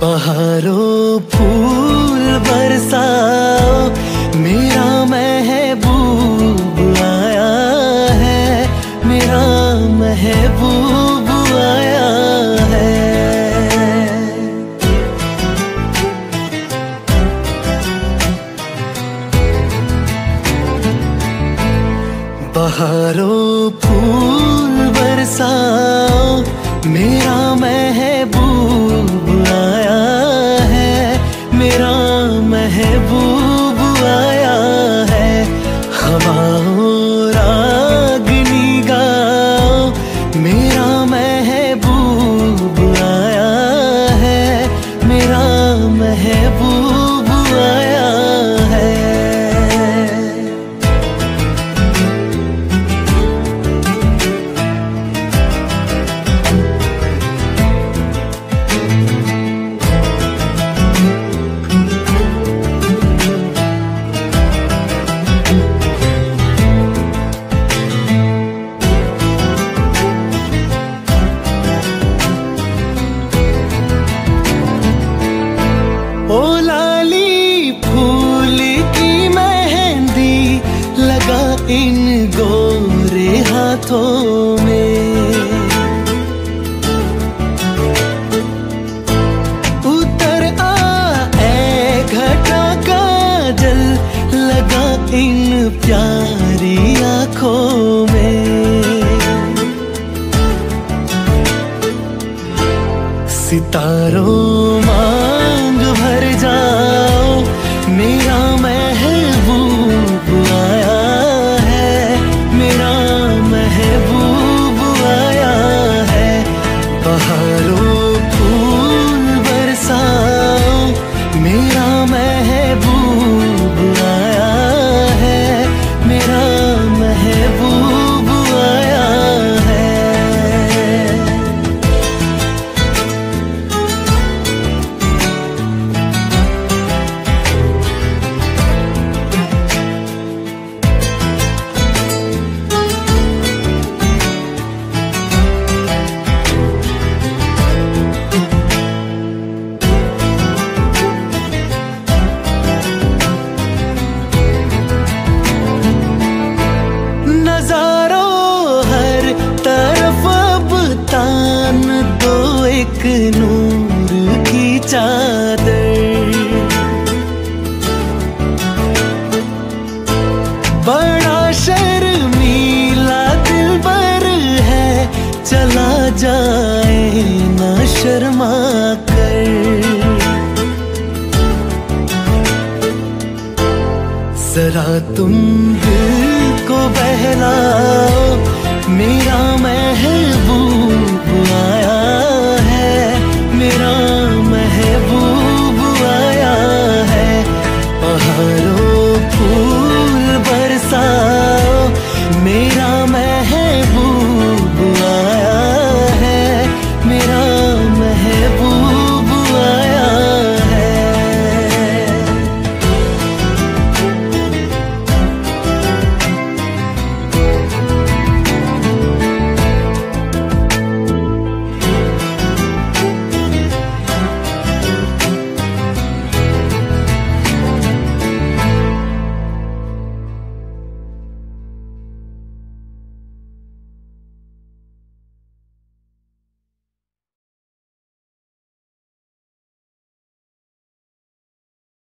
पहाड़ो फूल बरसाओ, मेरा महबूब आया है, मेरा महबूब आया है। पहाड़ो फूल बरसाओ, मेरा हवाओं हाथों में। उतर आ ए घटा का जल लगा इन प्यारी आँखों में। सितारों मांग भर जाओ बहारों एक नूर की चादर। बड़ा शर्मीला दिल बर है, चला जाए ना शर्मा कर। जरा तुम दिल को बहलाओ, मेरा महबूब